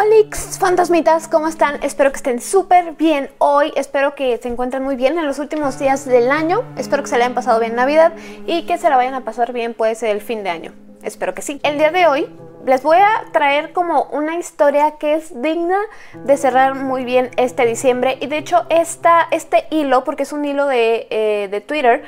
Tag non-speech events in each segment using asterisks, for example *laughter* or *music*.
Olix, fantasmitas, ¿cómo están? Espero que estén súper bien hoy, espero que se encuentren muy bien en los últimos días del año, espero que se le hayan pasado bien Navidad y que se la vayan a pasar bien pues el fin de año, espero que sí. El día de hoy les voy a traer como una historia que es digna de cerrar muy bien este diciembre. Y de hecho este hilo, porque es un hilo de, eh, de Twitter,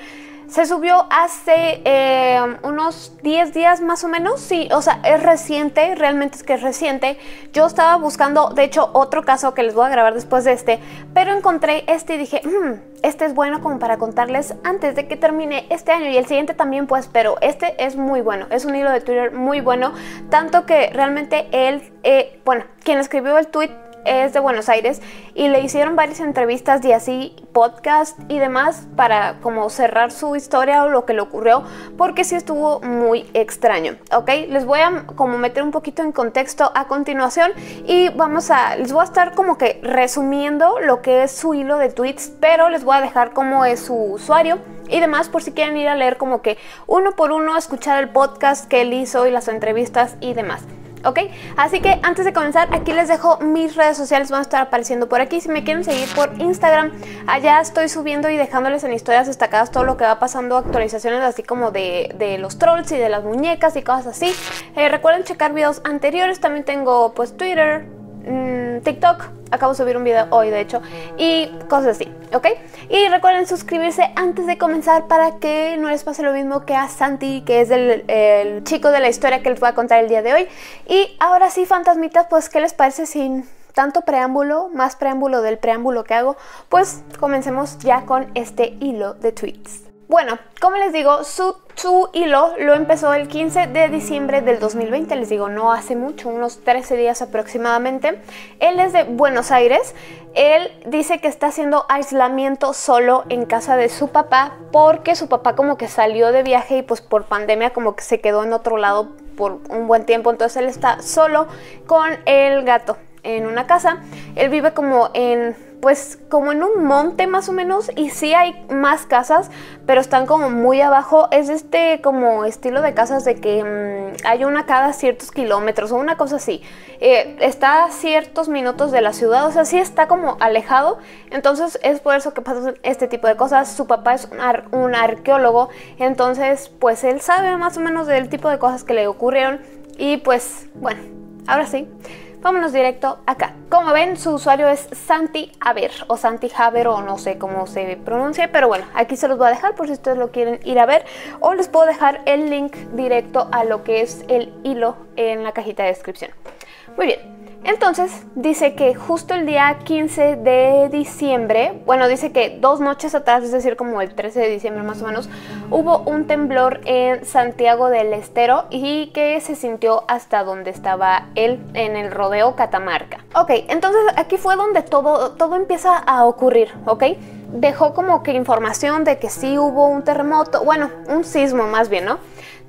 se subió hace eh, unos 10 días más o menos, sí, o sea, es reciente, realmente es que es reciente. Yo estaba buscando, de hecho, otro caso que les voy a grabar después de este, pero encontré este y dije, mmm, este es bueno como para contarles antes de que termine este año y el siguiente también, pues, pero este es muy bueno, es un hilo de Twitter muy bueno, tanto que realmente él, eh, bueno, quien escribió el tweet es de Buenos Aires y le hicieron varias entrevistas y así podcast y demás para como cerrar su historia o lo que le ocurrió porque sí estuvo muy extraño, ¿ok? Les voy a como meter un poquito en contexto a continuación y vamos a, les voy a estar como que resumiendo lo que es su hilo de tweets, pero les voy a dejar cómo es su usuario y demás por si quieren ir a leer como que uno por uno, escuchar el podcast que él hizo y las entrevistas y demás. ¿Ok? Así que antes de comenzar, aquí les dejo mis redes sociales, van a estar apareciendo por aquí. Si me quieren seguir por Instagram, allá estoy subiendo y dejándoles en historias destacadas todo lo que va pasando, actualizaciones así como de, los trolls y de las muñecas y cosas así. Eh, recuerden checar videos anteriores, también tengo pues Twitter, mmm, TikTok, acabo de subir un video hoy de hecho, y cosas así, ¿ok? Y recuerden suscribirse antes de comenzar para que no les pase lo mismo que a Santi, que es el, el chico de la historia que les voy a contar el día de hoy. Y ahora sí, fantasmitas, pues ¿qué les parece sin tanto preámbulo, más preámbulo del preámbulo que hago? Pues comencemos ya con este hilo de tweets. Bueno, como les digo, su, hilo lo empezó el 15 de diciembre del 2020, les digo, no hace mucho, unos 13 días aproximadamente. Él es de Buenos Aires, él dice que está haciendo aislamiento solo en casa de su papá porque su papá como que salió de viaje y pues por pandemia como que se quedó en otro lado por un buen tiempo, entonces él está solo con el gato en una casa. Él vive como en pues como en un monte más o menos y sí hay más casas, pero están como muy abajo. Es este como estilo de casas de que mm, hay una cada ciertos kilómetros o una cosa así. Eh, está a ciertos minutos de la ciudad, o sea, sí está como alejado. Entonces es por eso que pasan este tipo de cosas. Su papá es un, un arqueólogo, entonces pues él sabe más o menos del tipo de cosas que le ocurrieron y pues bueno, ahora sí. Vámonos directo acá. Como ven, su usuario es Santi Haber o Santi Haber o no sé cómo se pronuncia, pero bueno, aquí se los voy a dejar por si ustedes lo quieren ir a ver o les puedo dejar el link directo a lo que es el hilo en la cajita de descripción. Muy bien, entonces dice que justo el día 15 de diciembre, bueno, dice que dos noches atrás, es decir, como el 13 de diciembre más o menos, hubo un temblor en Santiago del Estero y que se sintió hasta donde estaba él, en el rodeo Catamarca. Ok, entonces aquí fue donde todo, todo empieza a ocurrir, ¿ok? Dejó como que información de que sí hubo un terremoto, bueno, un sismo más bien, ¿no?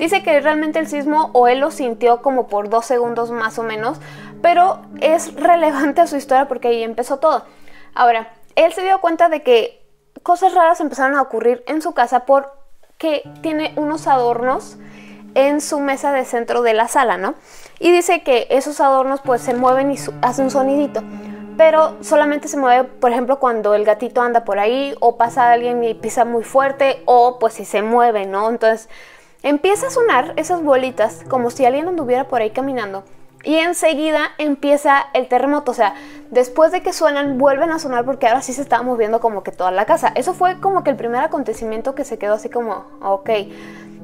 Dice que realmente el sismo o él lo sintió como por dos segundos más o menos, pero es relevante a su historia porque ahí empezó todo. Ahora, él se dio cuenta de que cosas raras empezaron a ocurrir en su casa porque tiene unos adornos en su mesa de centro de la sala, ¿no? Y dice que esos adornos pues se mueven y hacen un sonidito, pero solamente se mueve, por ejemplo, cuando el gatito anda por ahí o pasa alguien y pisa muy fuerte o pues si se mueve, ¿no? Entonces empieza a sonar esas bolitas como si alguien anduviera por ahí caminando y enseguida empieza el terremoto, o sea, después de que suenan, vuelven a sonar porque ahora sí se estaba moviendo como que toda la casa. Eso fue como que el primer acontecimiento que se quedó así como, ok.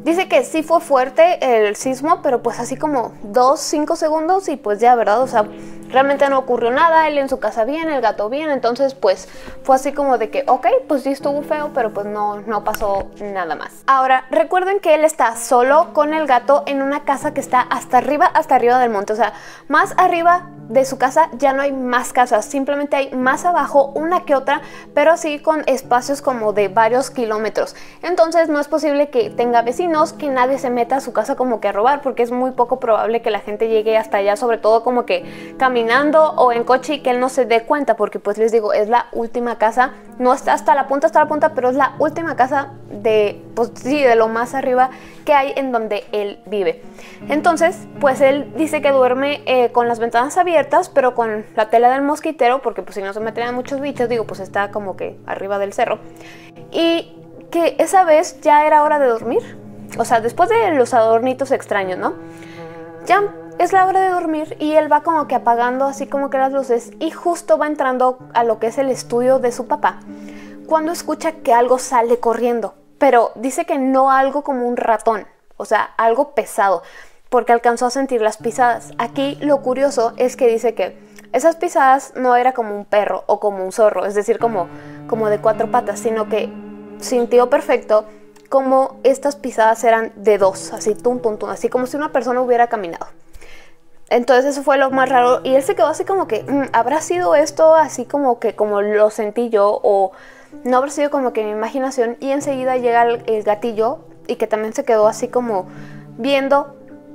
Dice que sí fue fuerte el sismo, pero pues así como dos, cinco segundos y pues ya, ¿verdad? O sea, realmente no ocurrió nada, él en su casa bien, el gato bien, entonces pues fue así como de que, ok, pues sí estuvo feo, pero pues no, no pasó nada más. Ahora, recuerden que él está solo con el gato en una casa que está hasta arriba, hasta arriba del monte, o sea, más arriba de su casa ya no hay más casas, simplemente hay más abajo una que otra, pero sí con espacios como de varios kilómetros. Entonces no es posible que tenga vecinos, que nadie se meta a su casa como que a robar, porque es muy poco probable que la gente llegue hasta allá, sobre todo como que caminando caminando o en coche y que él no se dé cuenta, porque pues les digo, es la última casa, no está hasta la punta, hasta la punta, pero es la última casa de, pues sí, de lo más arriba que hay en donde él vive. Entonces, pues él dice que duerme eh, con las ventanas abiertas, pero con la tela del mosquitero, porque pues si no se meterían muchos bichos, digo, pues está como que arriba del cerro. Y que esa vez ya era hora de dormir. O sea, después de los adornitos extraños, ¿no? Ya es la hora de dormir y él va como que apagando así como que las luces y justo va entrando a lo que es el estudio de su papá cuando escucha que algo sale corriendo, pero dice que no algo como un ratón, o sea, algo pesado, porque alcanzó a sentir las pisadas. Aquí lo curioso es que dice que esas pisadas no era como un perro o como un zorro, es decir, como, como de cuatro patas, sino que sintió perfecto como estas pisadas eran de dos, así tum, así como si una persona hubiera caminado. Entonces eso fue lo más raro y él se quedó así como que, mm, ¿habrá sido esto así como que como lo sentí yo o no habrá sido como que mi imaginación? Y enseguida llega el, gatillo y que también se quedó así como viendo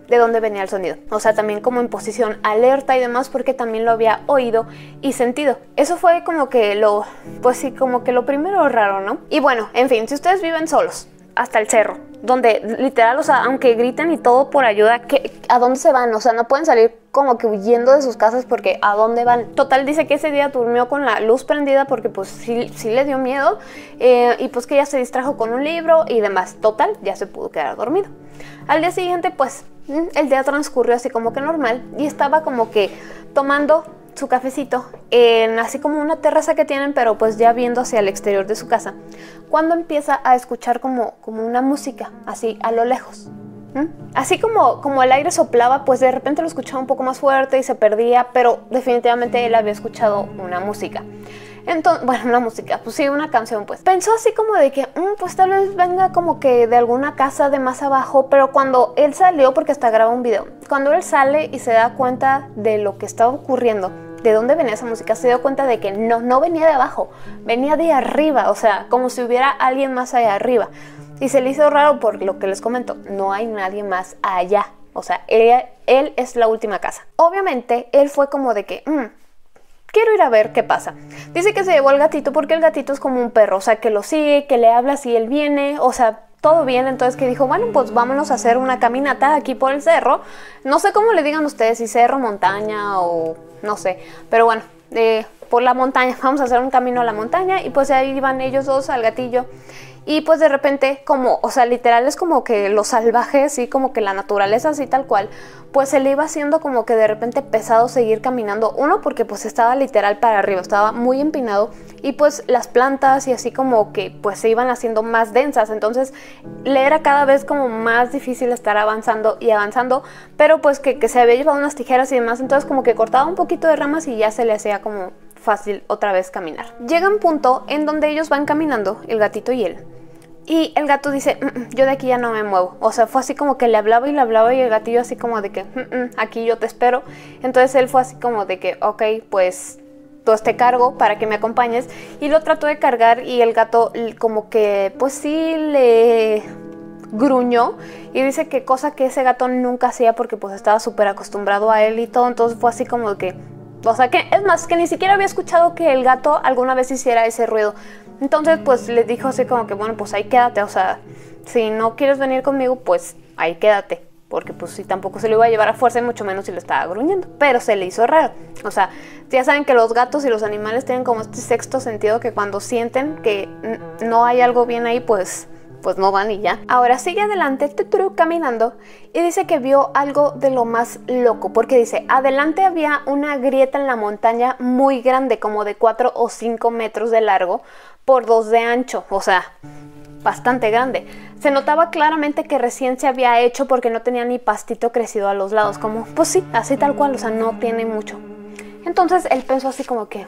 de dónde venía el sonido. O sea, también como en posición alerta y demás porque también lo había oído y sentido. Eso fue como que lo, pues sí, como que lo primero raro, ¿no? Y bueno, en fin, si ustedes viven solos, hasta el cerro, donde literal, o sea, aunque griten y todo por ayuda, ¿a dónde se van? O sea, no pueden salir como que huyendo de sus casas porque ¿a dónde van? Total dice que ese día durmió con la luz prendida porque pues sí, sí le dio miedo eh, y pues que ya se distrajo con un libro y demás. Total, ya se pudo quedar dormido. Al día siguiente pues mm, el día transcurrió así como que normal y estaba como que tomando su cafecito en así como una terraza que tienen, pero pues ya viendo hacia el exterior de su casa, cuando empieza a escuchar como, como una música, así a lo lejos. Así como, como el aire soplaba, pues de repente lo escuchaba un poco más fuerte y se perdía, pero definitivamente él había escuchado una música. Entonces, bueno, una música, pues sí, una canción, pues. Pensó así como de que, mm, pues tal vez venga como que de alguna casa de más abajo, pero cuando él salió, porque hasta graba un video, cuando él sale y se da cuenta de lo que estaba ocurriendo, de dónde venía esa música, se dio cuenta de que no, no venía de abajo, venía de arriba, o sea, como si hubiera alguien más allá arriba. Y se le hizo raro por lo que les comento, no hay nadie más allá. O sea, él, él es la última casa. Obviamente, él fue como de que, mm, quiero ir a ver qué pasa. Dice que se llevó al gatito porque el gatito es como un perro, o sea, que lo sigue, que le habla si él viene, o sea, todo bien, entonces que dijo, bueno, pues vámonos a hacer una caminata aquí por el cerro. No sé cómo le digan ustedes, si cerro, montaña o no sé, pero bueno, eh, por la montaña, vamos a hacer un camino a la montaña y pues ahí van ellos dos al gatillo y pues de repente, como, o sea, literal es como que los salvajes, sí, como que la naturaleza así tal cual, pues se le iba haciendo como que de repente pesado seguir caminando. Uno, porque pues estaba literal para arriba, estaba muy empinado y pues las plantas y así como que pues se iban haciendo más densas. Entonces le era cada vez como más difícil estar avanzando y avanzando, pero pues que, que se había llevado unas tijeras y demás, entonces como que cortaba un poquito de ramas y ya se le hacía como fácil otra vez caminar. Llega un punto en donde ellos van caminando, el gatito y él. Y el gato dice, mm, mm, yo de aquí ya no me muevo. O sea, fue así como que le hablaba y le hablaba y el gatillo así como de que, mm, aquí yo te espero. Entonces él fue así como de que, ok, pues todo te cargo para que me acompañes. Y lo trató de cargar y el gato como que, pues sí, le gruñó y dice que cosa que ese gato nunca hacía porque pues estaba súper acostumbrado a él y todo. Entonces fue así como que o sea que, es más, que ni siquiera había escuchado que el gato alguna vez hiciera ese ruido. Entonces, pues le dijo así como que, bueno, pues ahí quédate. O sea, si no quieres venir conmigo, pues ahí quédate. Porque pues si tampoco se lo iba a llevar a fuerza y mucho menos si lo estaba gruñendo. Pero se le hizo raro. O sea, ya saben que los gatos y los animales tienen como este sexto sentido que cuando sienten que no hay algo bien ahí, pues pues no van y ya. Ahora sigue adelante Tuturu caminando y dice que vio algo de lo más loco, porque dice, adelante había una grieta en la montaña muy grande, como de 4 o 5 metros de largo por 2 de ancho, o sea, bastante grande. Se notaba claramente que recién se había hecho porque no tenía ni pastito crecido a los lados, como, pues sí, así tal cual, o sea, no tiene mucho. Entonces él pensó así como que,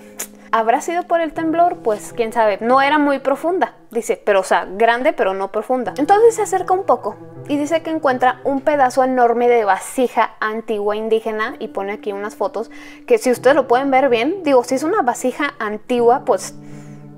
¿Habrá sido por el temblor? Pues quién sabe. No era muy profunda, dice, pero o sea, grande pero no profunda. Entonces se acerca un poco y dice que encuentra un pedazo enorme de vasija antigua indígena y pone aquí unas fotos que si ustedes lo pueden ver bien, digo, si es una vasija antigua, pues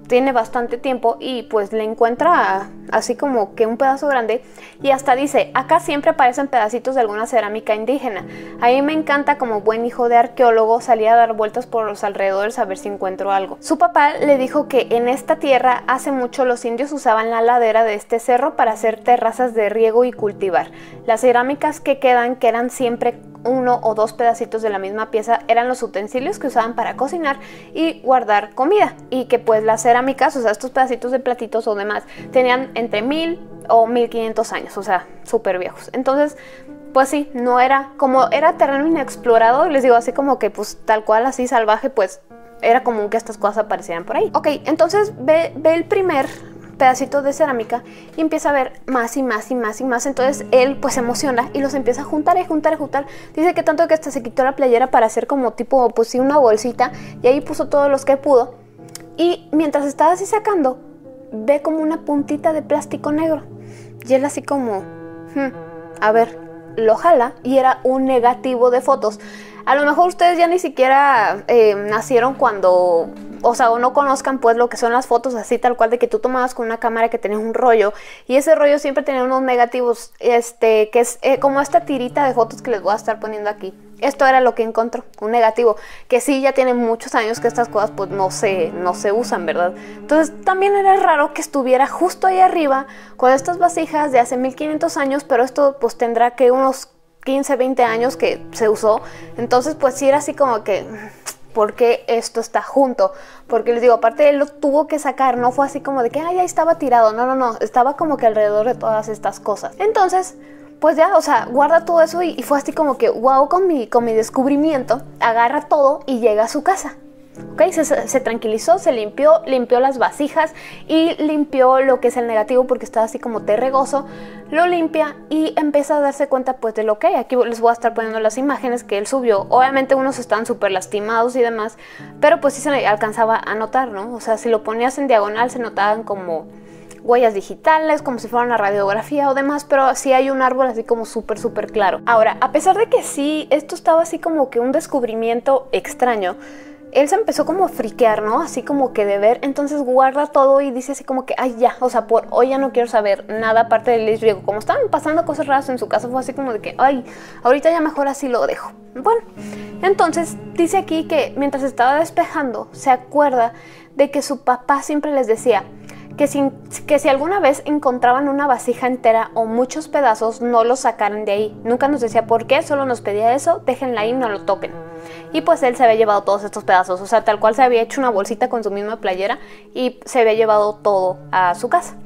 tiene bastante tiempo y pues le encuentra así como que un pedazo grande y hasta dice, acá siempre aparecen pedacitos de alguna cerámica indígena. A mí me encanta como buen hijo de arqueólogo salir a dar vueltas por los alrededores a ver si encuentro algo. Su papá le dijo que en esta tierra hace mucho los indios usaban la ladera de este cerro para hacer terrazas de riego y cultivar. Las cerámicas que quedan, que eran siempre uno o dos pedacitos de la misma pieza eran los utensilios que usaban para cocinar y guardar comida y que pues las cerámicas, o sea, estos pedacitos de platitos o demás, tenían entre mil o mil quinientos años, o sea, súper viejos. Entonces, pues sí, no era como era terreno inexplorado, les digo así como que pues tal cual así salvaje, pues era común que estas cosas aparecieran por ahí. Ok, entonces ve, ve el primer pedacitos de cerámica y empieza a ver más y más y más y más. Entonces él pues se emociona y los empieza a juntar y juntar y juntar. Dice que tanto que hasta se quitó la playera para hacer como tipo pues sí una bolsita y ahí puso todos los que pudo. Y mientras estaba así sacando, ve como una puntita de plástico negro. Y él así como, hmm, a ver, lo jala y era un negativo de fotos. A lo mejor ustedes ya ni siquiera eh, nacieron cuando o sea, o no conozcan pues lo que son las fotos así tal cual de que tú tomabas con una cámara que tenía un rollo y ese rollo siempre tenía unos negativos, este, que es eh, como esta tirita de fotos que les voy a estar poniendo aquí. Esto era lo que encontró, un negativo, que sí ya tiene muchos años que estas cosas pues no se, no se usan, ¿verdad? Entonces también era raro que estuviera justo ahí arriba con estas vasijas de hace 1500 años, pero esto pues tendrá que unos 15, 20 años que se usó. Entonces pues sí era así como que por qué esto está junto. Porque les digo, aparte él lo tuvo que sacar, no fue así como de que, ay, ahí estaba tirado. No, no, no, estaba como que alrededor de todas estas cosas. Entonces, pues ya, o sea, guarda todo eso y, fue así como que, wow, con mi, con mi descubrimiento, agarra todo y llega a su casa. ¿ok? Se, tranquilizó, se limpió, limpió las vasijas y limpió lo que es el negativo porque estaba así como terregoso, lo limpia y empieza a darse cuenta pues de lo que hay. Aquí les voy a estar poniendo las imágenes que él subió. Obviamente unos están súper lastimados y demás, pero pues sí se alcanzaba a notar, ¿no? O sea, si lo ponías en diagonal se notaban como huellas digitales, como si fuera una radiografía o demás, pero sí hay un árbol así como súper, súper claro. Ahora, a pesar de que sí, esto estaba así como que un descubrimiento extraño, él se empezó como a friquear, ¿no? Así como que de ver, entonces guarda todo y dice así como que, ay, ya, o sea, por hoy ya no quiero saber nada aparte del Riego. Como estaban pasando cosas raras en su casa, fue así como de que, ay, ahorita ya mejor así lo dejo. Bueno, entonces dice aquí que mientras estaba despejando, se acuerda de que su papá siempre les decía, que si, que si alguna vez encontraban una vasija entera o muchos pedazos, no los sacaran de ahí. Nunca nos decía por qué, solo nos pedía eso, déjenla ahí, no lo toquen. Y pues él se había llevado todos estos pedazos, o sea, tal cual se había hecho una bolsita con su misma playera y se había llevado todo a su casa.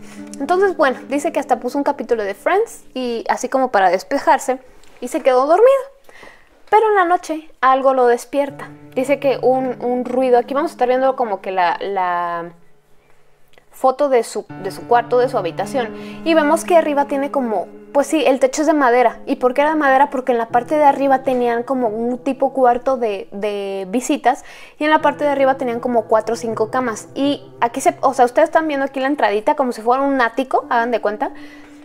Entonces, bueno, dice que hasta puso un capítulo de Friends y así como para despejarse y se quedó dormido. Pero en la noche algo lo despierta. Dice que un, ruido, aquí vamos a estar viendo como que la, la foto de su, de su cuarto, de su habitación, y vemos que arriba tiene como pues sí, el techo es de madera. ¿Y por qué era de madera? Porque en la parte de arriba tenían como un tipo cuarto de, visitas y en la parte de arriba tenían como cuatro o cinco camas. Y aquí se, o sea, ustedes están viendo aquí la entradita como si fuera un ático, hagan de cuenta.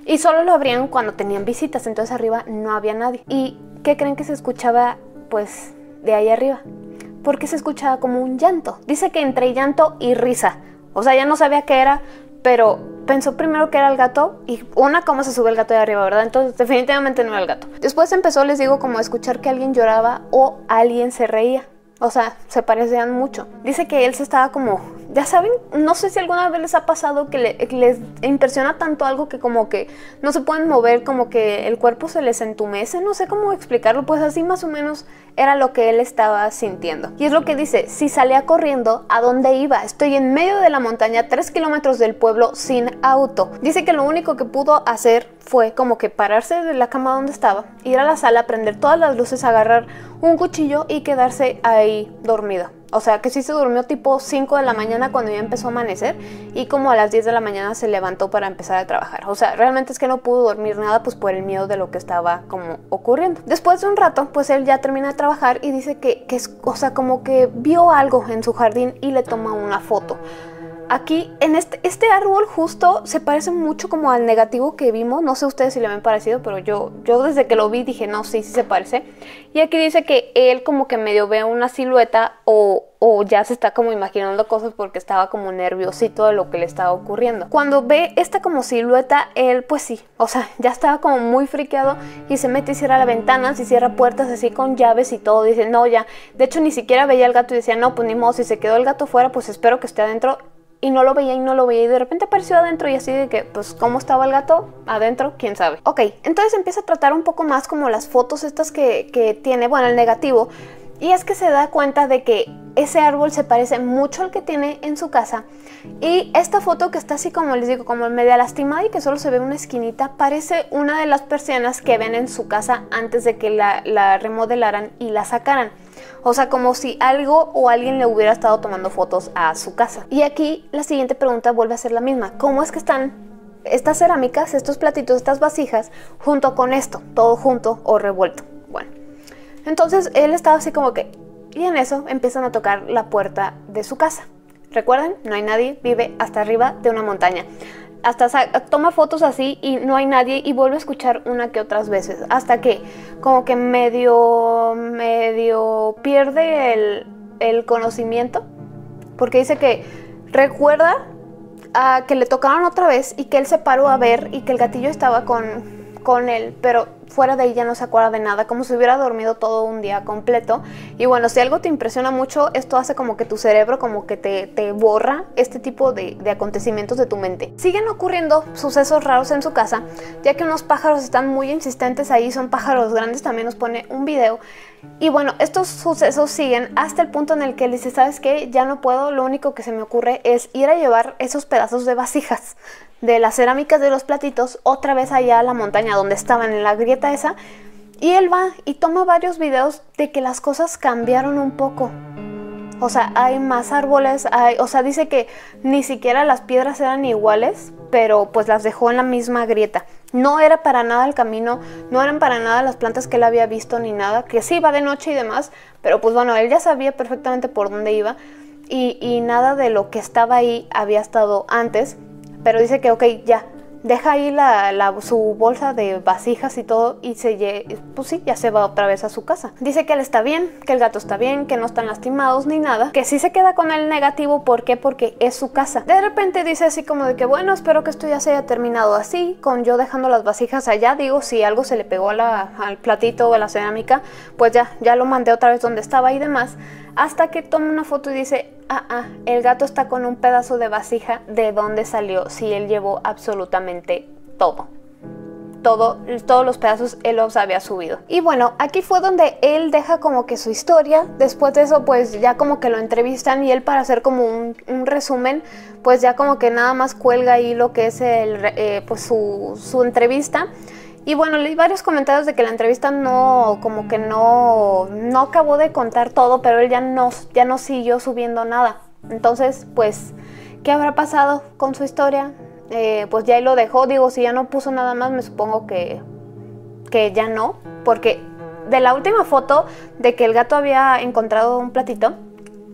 Y solo lo abrían cuando tenían visitas, entonces arriba no había nadie. ¿Y qué creen que se escuchaba pues de ahí arriba? Porque se escuchaba como un llanto. Dice que entre llanto y risa. O sea, ya no sabía qué era, pero pensó primero que era el gato y una cómo se sube el gato de arriba, ¿verdad? Entonces *laughs* definitivamente no era el gato. Después empezó, les digo, como a escuchar que alguien lloraba o alguien se reía. O sea, se parecían mucho. Dice que él se estaba como, ya saben, no sé si alguna vez les ha pasado que les impresiona tanto algo que como que no se pueden mover, como que el cuerpo se les entumece, no sé cómo explicarlo, pues así más o menos era lo que él estaba sintiendo. Y es lo que dice, si salía corriendo, ¿a dónde iba? Estoy en medio de la montaña, tres kilómetros del pueblo, sin auto. Dice que lo único que pudo hacer fue como que pararse de la cama donde estaba, ir a la sala, prender todas las luces, agarrar un cuchillo y quedarse ahí dormido. O sea que sí se durmió tipo 5 de la mañana cuando ya empezó a amanecer y como a las 10 de la mañana se levantó para empezar a trabajar. O sea, realmente es que no pudo dormir nada pues por el miedo de lo que estaba como ocurriendo. Después de un rato pues él ya termina de trabajar y dice que, que es, o sea, como que vio algo en su jardín y le toma una foto. Aquí, en este, este árbol justo se parece mucho como al negativo que vimos. No sé ustedes si le han parecido, pero yo, yo desde que lo vi dije, no, sí, sí se parece. Y aquí dice que él como que medio ve una silueta o, o ya se está como imaginando cosas porque estaba como nerviosito de lo que le estaba ocurriendo. Cuando ve esta como silueta, él pues sí, o sea, ya estaba como muy friqueado y se mete y cierra la ventana, y cierra puertas así con llaves y todo. Dice, no, ya. De hecho, ni siquiera veía al gato y decía, no, pues ni modo, si se quedó el gato fuera, pues espero que esté adentro y no lo veía y no lo veía y de repente apareció adentro y así de que pues cómo estaba el gato adentro, quién sabe. Ok, entonces empieza a tratar un poco más como las fotos estas que, que tiene, bueno, el negativo. Y es que se da cuenta de que ese árbol se parece mucho al que tiene en su casa. Y esta foto que está así como les digo, como media lastimada y que solo se ve una esquinita, parece una de las persianas que ven en su casa antes de que la, la remodelaran y la sacaran. O sea, como si algo o alguien le hubiera estado tomando fotos a su casa. Y aquí la siguiente pregunta vuelve a ser la misma. ¿Cómo es que están estas cerámicas, estos platitos, estas vasijas, junto con esto? Todo junto o revuelto. Bueno, entonces él estaba así como que... Y en eso empiezan a tocar la puerta de su casa. Recuerden, no hay nadie, vive hasta arriba de una montaña hasta toma fotos así y no hay nadie y vuelve a escuchar una que otras veces hasta que como que medio medio pierde el, el conocimiento porque dice que recuerda a que le tocaron otra vez y que él se paró a ver y que el gatillo estaba con con él, pero fuera de ahí ya no se acuerda de nada, como si hubiera dormido todo un día completo. Y bueno, si algo te impresiona mucho, esto hace como que tu cerebro como que te, te borra este tipo de, acontecimientos de tu mente. Siguen ocurriendo sucesos raros en su casa, ya que unos pájaros están muy insistentes ahí, son pájaros grandes, también nos pone un video. Y bueno, estos sucesos siguen hasta el punto en el que él dice, ¿sabes qué? Ya no puedo, lo único que se me ocurre es ir a llevar esos pedazos de vasijas de las cerámicas de los platitos otra vez allá a la montaña donde estaban en la grieta esa. Y él va y toma varios videos de que las cosas cambiaron un poco. O sea, hay más árboles, hay, o sea, dice que ni siquiera las piedras eran iguales, pero pues las dejó en la misma grieta. No era para nada el camino, no eran para nada las plantas que él había visto ni nada, que sí iba de noche y demás, pero pues bueno, él ya sabía perfectamente por dónde iba y, y nada de lo que estaba ahí había estado antes pero dice que, ok, ya, deja ahí la, su bolsa de vasijas y todo y se pues sí, ya se va otra vez a su casa. Dice que él está bien, que el gato está bien, que no están lastimados ni nada, que sí se queda con el negativo, ¿por qué? Porque es su casa. De repente dice así como de que bueno, espero que esto ya se haya terminado así, con yo dejando las vasijas allá, digo, si algo se le pegó al platito o a la cerámica, pues ya, ya lo mandé otra vez donde estaba y demás hasta que toma una foto y dice, ah, ah, el gato está con un pedazo de vasija, ¿de dónde salió? Si él llevó absolutamente todo. Todo, todos los pedazos él los había subido. Y bueno, aquí fue donde él deja como que su historia. Después de eso, pues ya como que lo entrevistan y él para hacer como un, resumen, pues ya como que nada más cuelga ahí lo que es el, eh, pues su, su entrevista. Y bueno, leí varios comentarios de que la entrevista no, como que no, no acabó de contar todo, pero él ya no, ya no siguió subiendo nada. Entonces, pues, ¿qué habrá pasado con su historia? Eh, pues ya ahí lo dejó, digo, si ya no puso nada más, me supongo que, que ya no, porque de la última foto de que el gato había encontrado un platito,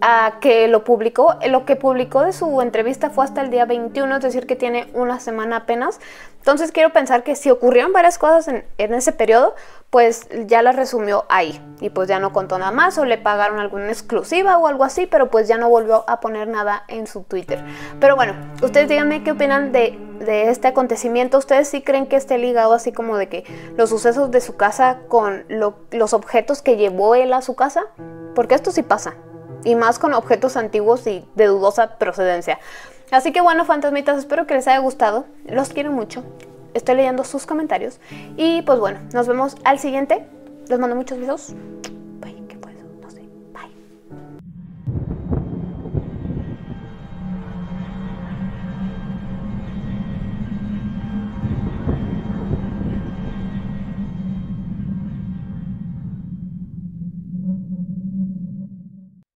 a que lo publicó. Lo que publicó de su entrevista fue hasta el día 21, es decir, que tiene una semana apenas. Entonces quiero pensar que si ocurrieron varias cosas en, ese periodo, pues ya las resumió ahí. Y pues ya no contó nada más o le pagaron alguna exclusiva o algo así, pero pues ya no volvió a poner nada en su Twitter. Pero bueno, ustedes díganme qué opinan de, este acontecimiento. ¿Ustedes sí creen que esté ligado así como de que los sucesos de su casa con los objetos que llevó él a su casa? Porque esto sí pasa y más con objetos antiguos y de dudosa procedencia. Así que bueno, fantasmitas, espero que les haya gustado. Los quiero mucho. Estoy leyendo sus comentarios. Y pues bueno, nos vemos al siguiente. Les mando muchos besos.